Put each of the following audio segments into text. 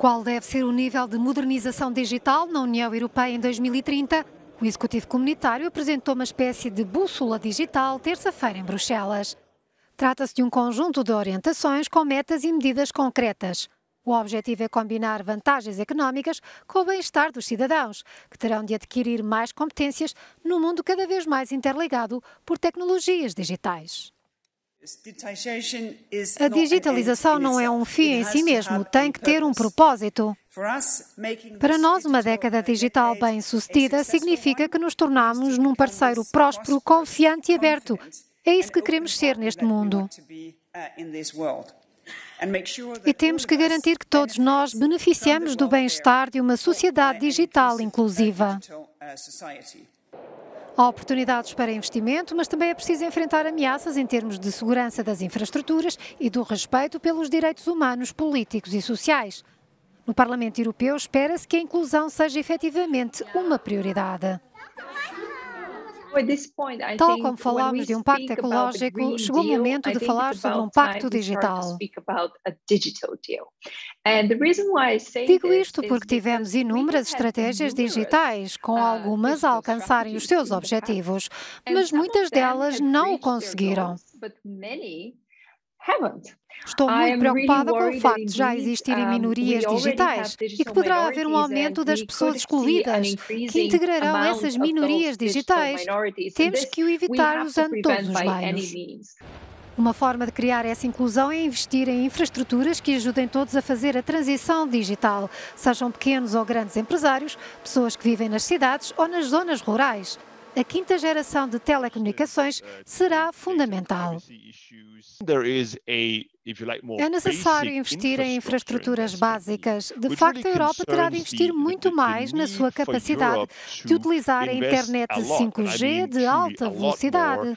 Qual deve ser o nível de modernização digital na União Europeia em 2030? O Executivo Comunitário apresentou uma espécie de bússola digital terça-feira em Bruxelas. Trata-se de um conjunto de orientações com metas e medidas concretas. O objetivo é combinar vantagens económicas com o bem-estar dos cidadãos, que terão de adquirir mais competências num mundo cada vez mais interligado por tecnologias digitais. A digitalização não é um fim em si mesmo, tem que ter um propósito. Para nós, uma década digital bem-sucedida significa que nos tornamos num parceiro próspero, confiante e aberto. É isso que queremos ser neste mundo. E temos que garantir que todos nós beneficiamos do bem-estar de uma sociedade digital inclusiva. Há oportunidades para investimento, mas também é preciso enfrentar ameaças em termos de segurança das infraestruturas e do respeito pelos direitos humanos, políticos e sociais. No Parlamento Europeu, espera-se que a inclusão seja efetivamente uma prioridade. Tal como falámos de um pacto ecológico, chegou o momento de falar sobre um pacto digital. Digo isto porque tivemos inúmeras estratégias digitais, com uh, algumas a alcançarem os seus objetivos, mas muitas delas não o conseguiram. Estou muito preocupada com o facto de já existirem minorias digitais e que poderá haver um aumento das pessoas excluídas, que integrarão essas minorias digitais. Temos que o evitar usando todos os meios. Uma forma de criar essa inclusão é investir em infraestruturas que ajudem todos a fazer a transição digital, sejam pequenos ou grandes empresários, pessoas que vivem nas cidades ou nas zonas rurais a quinta geração de telecomunicações será fundamental. É necessário investir em infraestruturas básicas. De facto, a Europa terá de investir muito mais na sua capacidade de utilizar a internet 5G de alta velocidade.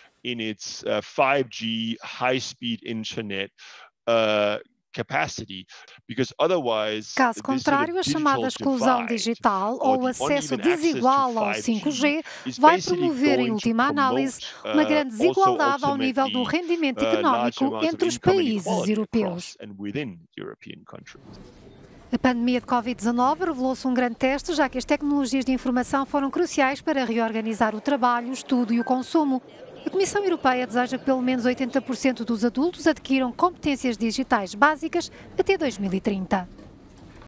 Caso contrário, a chamada exclusão digital ou o acesso desigual ao 5G vai promover, em última análise, uma uh, grande desigualdade ao nível do rendimento uh, económico entre os países europeus. A pandemia de Covid-19 revelou-se um grande teste, já que as tecnologias de informação foram cruciais para reorganizar o trabalho, o estudo e o consumo. A Comissão Europeia deseja que pelo menos 80% dos adultos adquiram competências digitais básicas até 2030.